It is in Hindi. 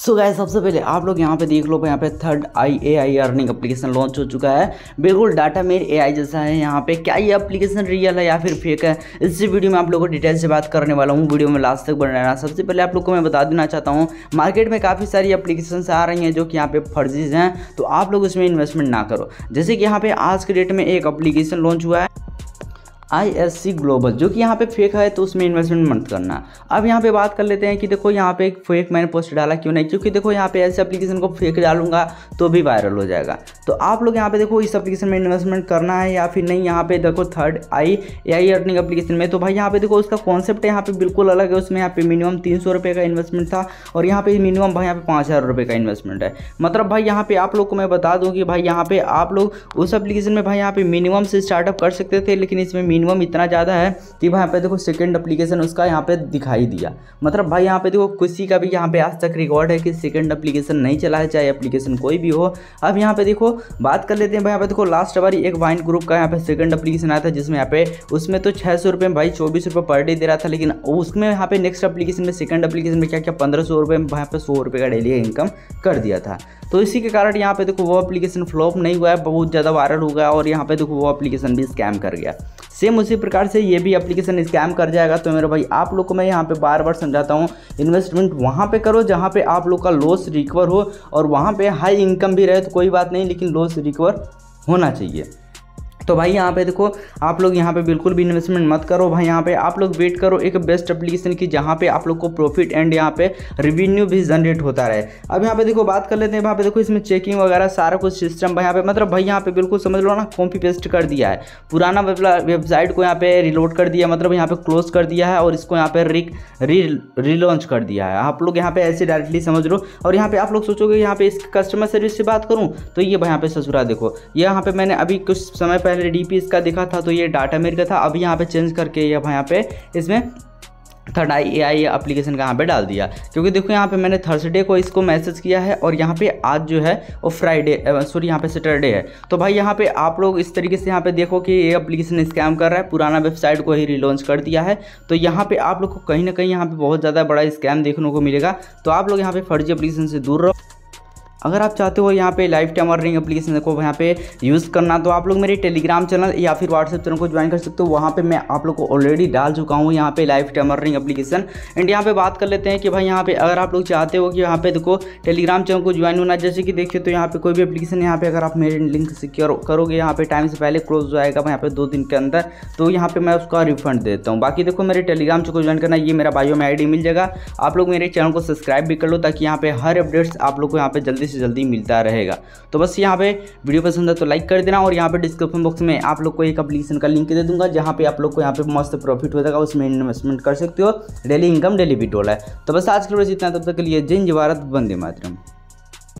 सो गाइस सबसे पहले आप लोग यहाँ पे देख लो, यहाँ पे third I A I earning application launch हो चुका है। बिल्कुल डाटा मेर ए आई जैसा है यहाँ पे। क्या ये एप्लीकेशन रियल है या फिर फेक है? इस वीडियो में आप लोगों को डिटेल से बात करने वाला हूँ। वीडियो में लास्ट तक बन रहना। सबसे पहले आप लोग को मैं बता देना चाहता हूँ मार्केट में काफ़ी सारी एप्लीकेशन आ रही हैं जो कि यहाँ पे फर्जीज हैं। तो आप लोग उसमें इन्वेस्टमेंट ना करो। जैसे कि यहाँ पे आज के डेट में एक एप्लीकेशन लॉन्च हुआ है। आई ग्लोबल जो कि यहाँ पे फेक है तो उसमें इन्वेस्टमेंट मत करना। अब यहाँ पे बात कर लेते हैं कि देखो यहाँ पे एक फेक मैंने पोस्ट डाला, क्यों नहीं? क्योंकि देखो यहाँ पे ऐसे एप्लीकेशन को फेक डालूँगा तो भी वायरल हो जाएगा। तो आप लोग यहाँ पे देखो इस एप्लीकेशन में इन्वेस्टमेंट करना है या फिर नहीं यहाँ पे देखो third I A I earning application में तो भाई यहाँ पे देखो उसका कॉन्सेप्ट यहाँ पे बिल्कुल अलग है उसमें यहाँ पे मिनिमम तीन सौ रुपये का इन्वेस्टमेंट था और यहाँ पे मिनिमम भाई यहाँ पे पाँच हज़ार रुपये का इन्वेस्टमेंट है मतलब भाई यहाँ पे आप लोग को मैं बता दूँ कि भाई यहाँ पे आप लोग उस एप्लीकेशन में भाई यहाँ पे मिनिमम से स्टार्टअप कर सकते थे लेकिन इसमें मिनिमम इतना ज़्यादा है कि भाई यहाँ पे देखो सेकेंड एप्लीकेशन उसका यहाँ पे दिखाई दिया मतलब भाई यहाँ पे देखो किसी का भी यहाँ पे आज तक रिकॉर्ड है कि सेकेंड एप्लीकेशन नहीं चला है चाहे एप्लीकेशन कोई भी हो अब यहाँ पे देखो बात कर लेते हैं भाई, यहाँ पे देखो लास्ट हमारी एक वाइन ग्रुप का यहाँ पे सेकंड अप्लीकेशन आया था, जिसमें यहाँ पे उसमें तो छः सौ रुपये भाई चौबीस रुपये पर डे दे रहा था, लेकिन उसमें यहाँ पे नेक्स्ट एप्लीकेशन में सेकंड अप्लीकेशन में क्या क्या पंद्रह सौ रुपये में यहाँ पे सौ रुपये का डेली इनकम कर दिया था। तो इसी के कारण यहाँ पे देखो वो अप्लीकेशन फ्लॉप नहीं हुआ है, बहुत ज़्यादा वायरल हो गया और यहाँ पे देखो वो एप्लीकेशन भी स्कैम कर गया। सेम उसी प्रकार से ये भी एप्लीकेशन स्कैम कर जाएगा। तो मेरे भाई, आप लोग को मैं यहाँ पे बार बार समझाता हूँ इन्वेस्टमेंट वहाँ पे करो जहाँ पे आप लोग का लॉस रिकवर हो और वहाँ पे हाई इनकम भी रहे तो कोई बात नहीं, लेकिन लॉस रिकवर होना चाहिए। तो भाई यहाँ पे देखो आप लोग यहाँ पे बिल्कुल भी इन्वेस्टमेंट मत करो भाई यहाँ पे आप लोग वेट करो एक बेस्ट एप्लीकेशन की जहाँ पे आप लोग को प्रॉफिट एंड यहाँ पे रेवेन्यू भी जनरेट होता रहे अब यहाँ पे देखो बात कर लेते हैं यहाँ पे देखो इसमें चेकिंग वगैरह सारा कुछ सिस्टम यहाँ पे मतलब भाई यहाँ पे बिल्कुल समझ लो ना कॉपी पेस्ट कर दिया है पुराना वेबसाइट को यहाँ पे रिलोड कर दिया मतलब यहाँ पे क्लोज कर दिया है और इसको यहाँ पे री रिलॉन्च कर दिया है आप लोग यहाँ पे ऐसे डायरेक्टली समझ लो और यहाँ पे आप लोग सोचोगे यहाँ पे इस कस्टमर सर्विस से बात करूँ तो ये यहाँ पे ससुरा देखो यहाँ पे मैंने अभी कुछ समय पहले पहले डी इसका दिखा था तो ये डाटा मेर का था अभी यहाँ पे चेंज करके ये यहाँ पे इसमें third I A I application का यहाँ पे डाल दिया क्योंकि देखो यहाँ पे मैंने थर्सडे को इसको मैसेज किया है और यहाँ पे आज जो है वो फ्राइडे सॉरी यहाँ पे सैटरडे है तो भाई यहाँ पे आप लोग इस तरीके से यहाँ पे देखो कि ये एप्लीकेशन स्कैम कर रहा है पुराना वेबसाइट को ही रिलॉन्च कर दिया है तो यहाँ पे आप लोग को कहीं ना कहीं यहाँ पे बहुत ज़्यादा बड़ा स्कैम देखने को मिलेगा तो आप लोग यहाँ पे फर्जी एप्लीकेशन से दूर रहो अगर आप चाहते हो यहाँ पे लाइफ टाइम अर्निंग एप्लीकेशन को यहाँ पे यूज़ करना तो आप लोग मेरे टेलीग्राम चैनल या फिर व्हाट्सएप चैनल को ज्वाइन कर सकते हो वहाँ पे मैं आप लोग को ऑलरेडी डाल चुका हूँ यहाँ पे life time earning application and यहाँ पे बात कर लेते हैं कि भाई यहाँ पे अगर आप लोग चाहते हो कि यहाँ पे देखो टेलीग्राम चैनल को ज्वाइन होना जैसे कि देखिए तो यहाँ पे कोई भी एप्लीकेशन यहाँ पे अगर आप मेरे लिंक सिक्योर करोगे यहाँ पे टाइम से पहले क्लोज हो जाएगा यहाँ पे दो दिन के अंदर तो यहाँ पे मैं उसका रिफंड देता हूँ बाकी देखो मेरे टेलीग्राम चैनल को ज्वाइन करना ये मेरा बायो में आईडी मिल जाएगा आप लोग मेरे चैनल को सब्सक्राइब भी कर लो ताकि यहाँ पे हर अपडेट्स आप लोग को यहाँ पे जल्दी से जल्दी मिलता रहेगा। तो बस यहाँ पे वीडियो पसंद है तो लाइक कर देना और यहाँ पे डिस्क्रिप्शन बॉक्स में आप लोग को एक अपलीकेशन का लिंक दे दूँगा, जहाँ पे आप लोग को यहाँ पे मस्त प्रॉफिट हो जाएगा, उसमें इन्वेस्टमेंट कर सकते हो। डेली इनकम डेली विड्रॉल है। तो बस आज के लिए इतना, तब तक के लिए जिन भारत बंदे मातरम।